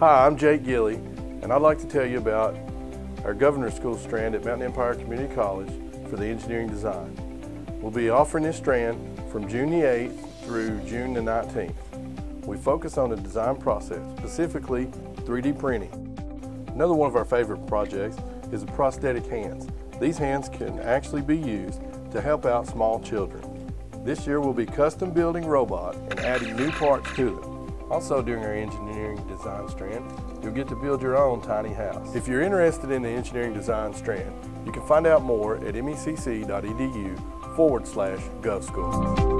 Hi, I'm Jake Gilly, and I'd like to tell you about our Governor's School strand at Mountain Empire Community College for the engineering design. We'll be offering this strand from June the 8th through June the 19th. We focus on the design process, specifically 3D printing. Another one of our favorite projects is the prosthetic hands. These hands can actually be used to help out small children. This year we'll be custom building robot and adding new parts to them. Also during our engineering design strand, you'll get to build your own tiny house. If you're interested in the engineering design strand, you can find out more at mecc.edu forward slash govschool.